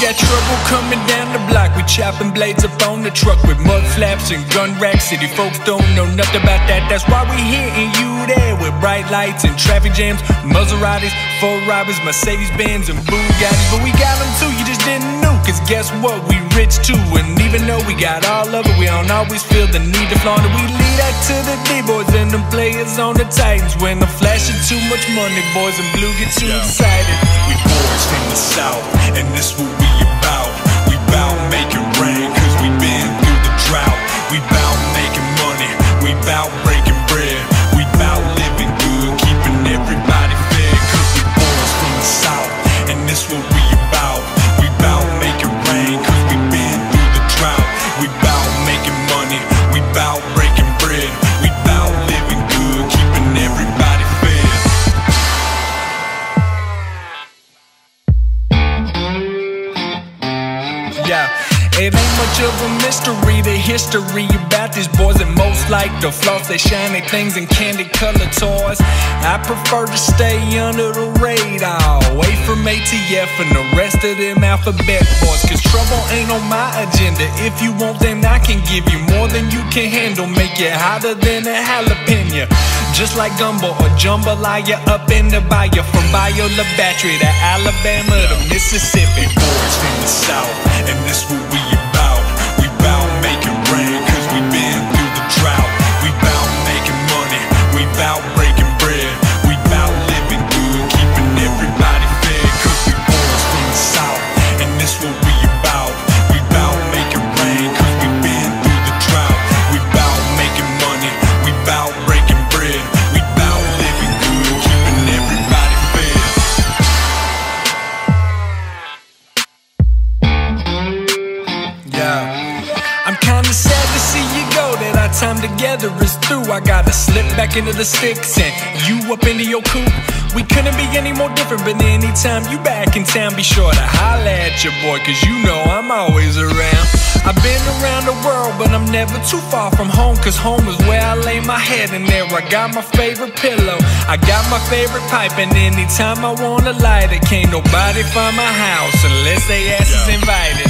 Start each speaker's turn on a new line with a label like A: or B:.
A: got trouble coming down the block. We chopping blades up on the truck with mud flaps and gun racks. City folks don't know nothing about that. That's why we hitting you there with bright lights and traffic jams. Maseratis, four robbers, Mercedes Benz, and Bugattis. But we got them too, you just didn't know. Cause guess what? We rich too. And even though we got all of it, we don't always feel the need to flaunt it. We leave that to the D-boys and the players on the Titans. When I'm flashing too much money, boys and blue get too excited. We boys from the South, and this what we about. We bout making rain, cause we been through the drought. We bout making money, we bout it ain't much of a mystery. The history about these boys that most like the floss their shiny things and candy colored toys. I prefer to stay under the radar, away from ATF and the rest of them alphabet boys. Cause trouble ain't on my agenda. If you want, then I can give you more than you can handle. Make it hotter than a jalapeno. Just like gumbo or jambalaya up in the bayou. From Bayou La Batre to Alabama to Mississippi. Boys from the South, and this what we together is through. I gotta slip back into the sticks and you up into your coop. We couldn't be any more different, but anytime you back in town, be sure to holla at your boy, cause you know I'm always around. I've been around the world, but I'm never too far from home, cause home is where I lay my head, and there I got my favorite pillow. I got my favorite pipe, and anytime I wanna light it, can't nobody find my house unless they ass is invited.